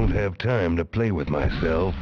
don't have time to play with myself.